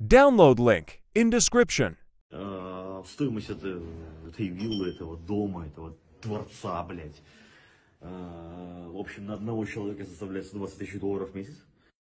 Download link in description. э, стоимость этой, этой виллы, этого дома, этого дворца, блядь, В общем, на одного человека составляет 120 тысяч долларов в месяц.